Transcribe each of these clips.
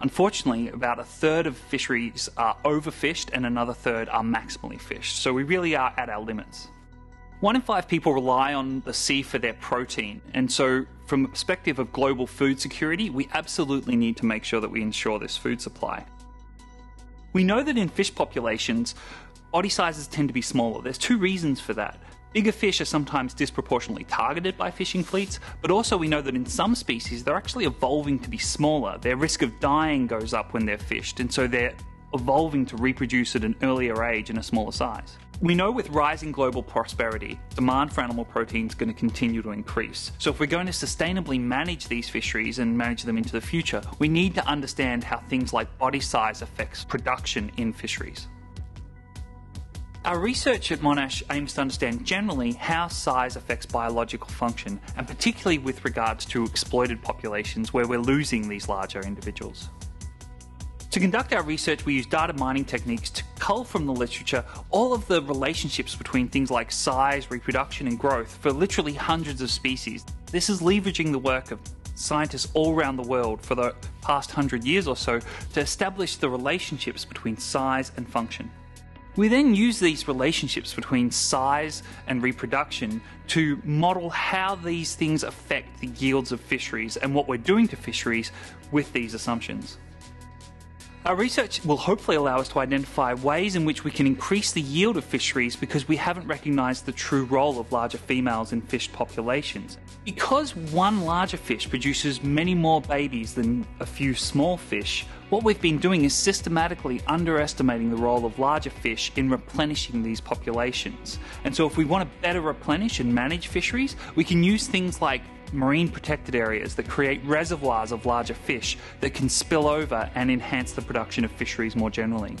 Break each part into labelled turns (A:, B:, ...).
A: Unfortunately, about a third of fisheries are overfished and another third are maximally fished, so we really are at our limits. One in five people rely on the sea for their protein, and so from a perspective of global food security, we absolutely need to make sure that we ensure this food supply. We know that in fish populations, body sizes tend to be smaller. There's two reasons for that. Bigger fish are sometimes disproportionately targeted by fishing fleets, but also we know that in some species they're actually evolving to be smaller. Their risk of dying goes up when they're fished, and so they're evolving to reproduce at an earlier age in a smaller size. We know with rising global prosperity, demand for animal protein is going to continue to increase. So, if we're going to sustainably manage these fisheries and manage them into the future, we need to understand how things like body size affects production in fisheries. Our research at Monash aims to understand generally how size affects biological function, and particularly with regards to exploited populations where we're losing these larger individuals. To conduct our research, we use data mining techniques to cull from the literature all of the relationships between things like size, reproduction, and growth for literally hundreds of species. This is leveraging the work of scientists all around the world for the past hundred years or so to establish the relationships between size and function. We then use these relationships between size and reproduction to model how these things affect the yields of fisheries and what we're doing to fisheries with these assumptions. Our research will hopefully allow us to identify ways in which we can increase the yield of fisheries because we haven't recognised the true role of larger females in fish populations. Because one larger fish produces many more babies than a few small fish, what we've been doing is systematically underestimating the role of larger fish in replenishing these populations. And so, if we want to better replenish and manage fisheries, we can use things like marine protected areas that create reservoirs of larger fish that can spill over and enhance the production of fisheries more generally.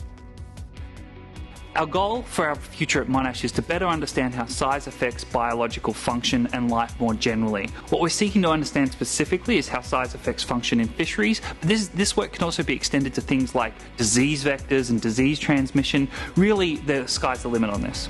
A: Our goal for our future at Monash is to better understand how size affects biological function and life more generally. What we're seeking to understand specifically is how size affects function in fisheries, but this, this work can also be extended to things like disease vectors and disease transmission. Really, the sky's the limit on this.